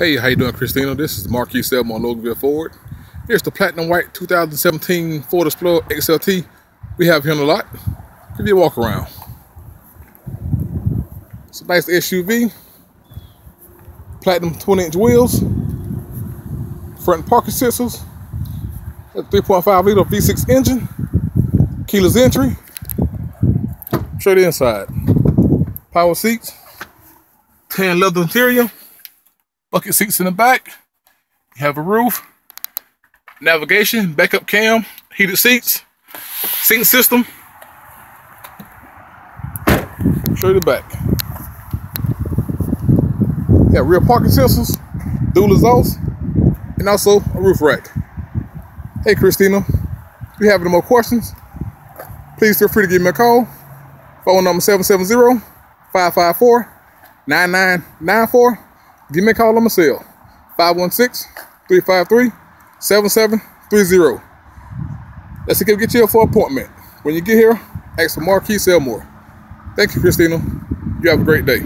Hey, how you doing, Christina? This is Marquis Elmore on Loganville Ford. Here's the Platinum White 2017 Ford Explorer XLT we have here on the lot. Give you a walk around. It's a nice SUV. Platinum 20-inch wheels. Front parking sensors. 3.5 liter V6 engine. Keyless entry. Show the inside. Power seats. Tan leather interior bucket seats in the back. You have a roof, navigation, backup cam, heated seats, sync system. Show the back. Yeah, rear parking sensors, dual exhaust, and also a roof rack. Hey, Christina, if you have any more questions, please feel free to give me a call. Phone number 770 554 9994 Give me a call on my cell, 516-353-7730. Let's get you for appointment. When you get here, ask for Marquis Elmore. Thank you, Christina. You have a great day.